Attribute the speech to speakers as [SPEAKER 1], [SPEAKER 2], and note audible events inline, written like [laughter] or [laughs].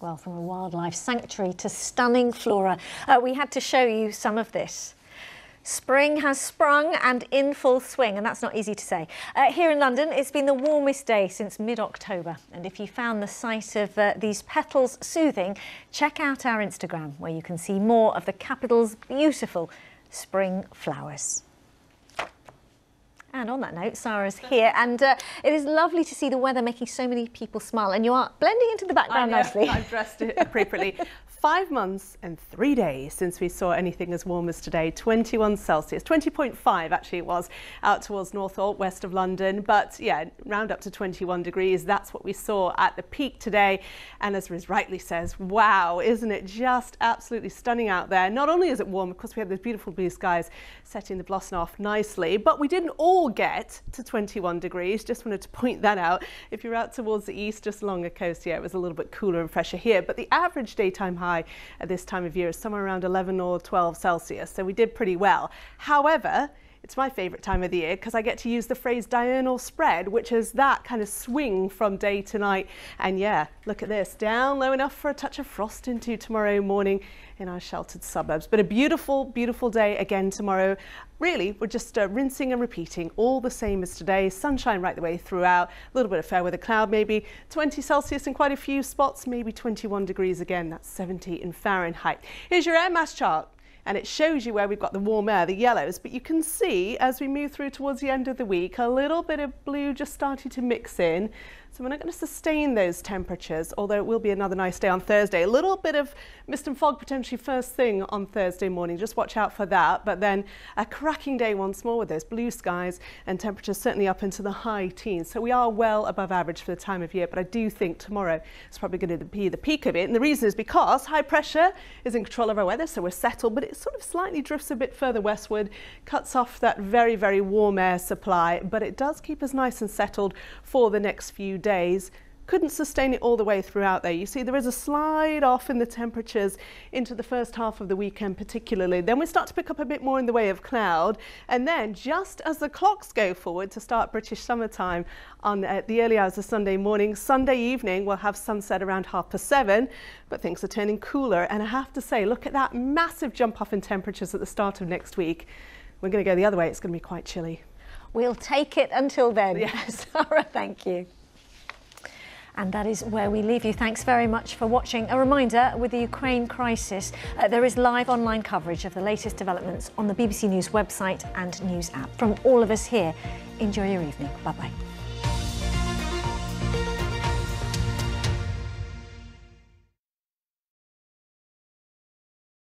[SPEAKER 1] Well, from a wildlife sanctuary to stunning flora, uh, we had to show you some of this. Spring has sprung and in full swing, and that's not easy to say. Uh, here in London, it's been the warmest day since mid-October. And if you found the sight of uh, these petals soothing, check out our Instagram, where you can see more of the capital's beautiful spring flowers. And on that note, Sara's here, and uh, it is lovely to see the weather making so many people smile, and you are blending into the background nicely.
[SPEAKER 2] I've dressed it appropriately. [laughs] Five months and three days since we saw anything as warm as today, 21 Celsius, 20.5 actually it was, out towards Northolt, west of London, but yeah, round up to 21 degrees, that's what we saw at the peak today, and as Riz rightly says, wow, isn't it just absolutely stunning out there? Not only is it warm, of course we have those beautiful blue skies setting the blossom off nicely, but we didn't all all get to 21 degrees. Just wanted to point that out. If you're out towards the east, just along the coast, yeah, it was a little bit cooler and fresher here. But the average daytime high at this time of year is somewhere around 11 or 12 Celsius. So we did pretty well. However, it's my favourite time of the year because I get to use the phrase diurnal spread, which is that kind of swing from day to night. And yeah, look at this, down low enough for a touch of frost into tomorrow morning in our sheltered suburbs. But a beautiful, beautiful day again tomorrow. Really, we're just uh, rinsing and repeating all the same as today. Sunshine right the way throughout. A little bit of fair weather cloud, maybe 20 Celsius in quite a few spots, maybe 21 degrees again. That's 70 in Fahrenheit. Here's your air mass chart and it shows you where we've got the warm air, the yellows, but you can see as we move through towards the end of the week, a little bit of blue just starting to mix in. So we're not going to sustain those temperatures, although it will be another nice day on Thursday. A little bit of mist and fog potentially first thing on Thursday morning. Just watch out for that. But then a cracking day once more with those blue skies and temperatures certainly up into the high teens. So we are well above average for the time of year. But I do think tomorrow is probably going to be the peak of it. And the reason is because high pressure is in control of our weather. So we're settled, but it sort of slightly drifts a bit further westward, cuts off that very, very warm air supply. But it does keep us nice and settled for the next few days couldn't sustain it all the way throughout there. You see there is a slide off in the temperatures into the first half of the weekend particularly. Then we start to pick up a bit more in the way of cloud and then just as the clocks go forward to start British summertime on uh, the early hours of Sunday morning, Sunday evening we'll have sunset around half past seven but things are turning cooler and I have to say look at that massive jump off in temperatures at the start of next week. We're going to go the other way. It's going to be quite chilly.
[SPEAKER 1] We'll take it until then.
[SPEAKER 2] Yes. [laughs]
[SPEAKER 1] Sara, thank you. And that is where we leave you. Thanks very much for watching. A reminder, with the Ukraine crisis, uh, there is live online coverage of the latest developments on the BBC News website and news app. From all of us here, enjoy your evening. Bye-bye.